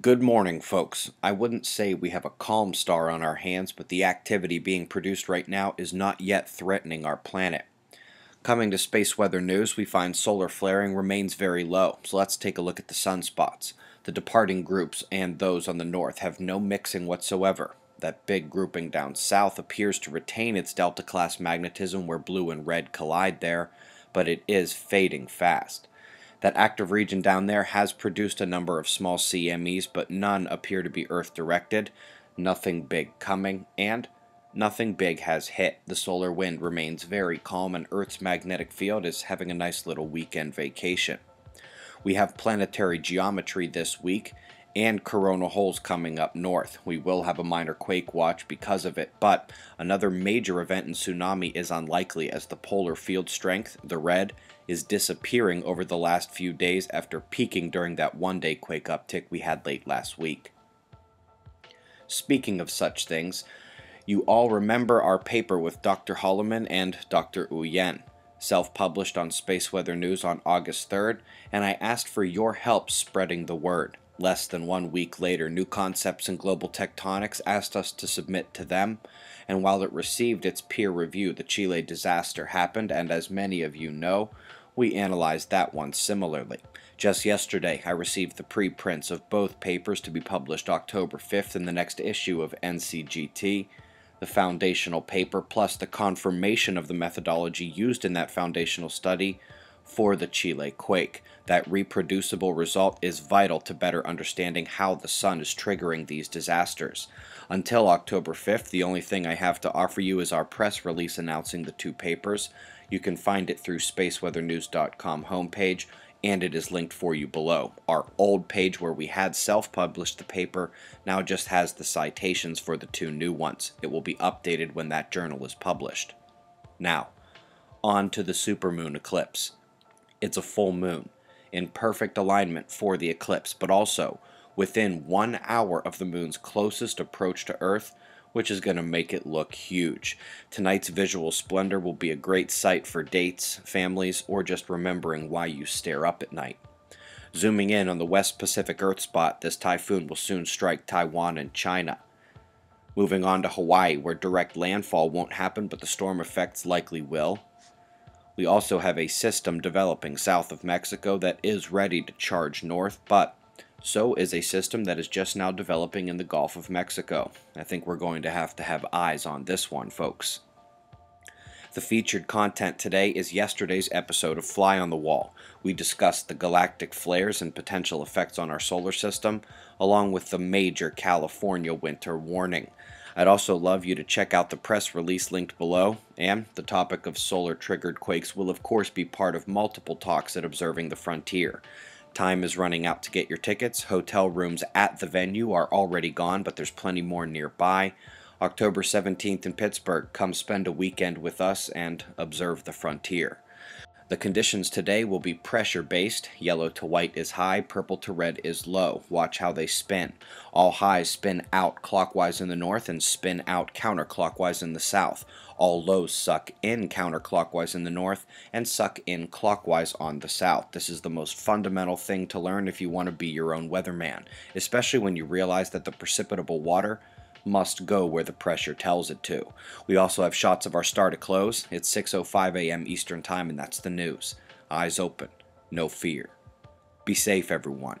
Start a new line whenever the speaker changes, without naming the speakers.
Good morning, folks. I wouldn't say we have a calm star on our hands, but the activity being produced right now is not yet threatening our planet. Coming to space weather news, we find solar flaring remains very low, so let's take a look at the sunspots. The departing groups and those on the north have no mixing whatsoever. That big grouping down south appears to retain its delta class magnetism where blue and red collide there, but it is fading fast. That active region down there has produced a number of small CMEs, but none appear to be Earth directed, nothing big coming, and nothing big has hit. The solar wind remains very calm, and Earth's magnetic field is having a nice little weekend vacation. We have planetary geometry this week, and coronal holes coming up north. We will have a minor quake watch because of it, but another major event in tsunami is unlikely as the polar field strength, the red, is disappearing over the last few days after peaking during that one day quake uptick we had late last week. Speaking of such things, you all remember our paper with Dr. Holloman and Dr. U-yen, self published on Space Weather News on August 3rd, and I asked for your help spreading the word. Less than one week later, New Concepts in Global Tectonics asked us to submit to them, and while it received its peer review, the Chile disaster happened, and as many of you know, we analyzed that one similarly. Just yesterday, I received the preprints of both papers to be published October 5th in the next issue of NCGT, the foundational paper plus the confirmation of the methodology used in that foundational study for the Chile quake. That reproducible result is vital to better understanding how the sun is triggering these disasters. Until October 5th, the only thing I have to offer you is our press release announcing the two papers. You can find it through spaceweathernews.com homepage and it is linked for you below. Our old page where we had self-published the paper now just has the citations for the two new ones. It will be updated when that journal is published. Now, on to the supermoon eclipse. It's a full moon, in perfect alignment for the eclipse, but also within one hour of the moon's closest approach to Earth, which is going to make it look huge. Tonight's visual splendor will be a great sight for dates, families, or just remembering why you stare up at night. Zooming in on the West Pacific Earth spot, this typhoon will soon strike Taiwan and China. Moving on to Hawaii, where direct landfall won't happen, but the storm effects likely will. We also have a system developing south of Mexico that is ready to charge north, but so is a system that is just now developing in the Gulf of Mexico. I think we're going to have to have eyes on this one, folks. The featured content today is yesterday's episode of Fly on the Wall. We discussed the galactic flares and potential effects on our solar system, along with the major California winter warning. I'd also love you to check out the press release linked below, and the topic of solar triggered quakes will, of course, be part of multiple talks at Observing the Frontier. Time is running out to get your tickets. Hotel rooms at the venue are already gone, but there's plenty more nearby. October 17th in Pittsburgh. Come spend a weekend with us and observe the frontier. The conditions today will be pressure based. Yellow to white is high, purple to red is low. Watch how they spin. All highs spin out clockwise in the north and spin out counterclockwise in the south. All lows suck in counterclockwise in the north and suck in clockwise on the south. This is the most fundamental thing to learn if you want to be your own weatherman, especially when you realize that the precipitable water must go where the pressure tells it to. We also have shots of our star to close. It's 6.05 a.m. Eastern Time, and that's the news. Eyes open. No fear. Be safe, everyone.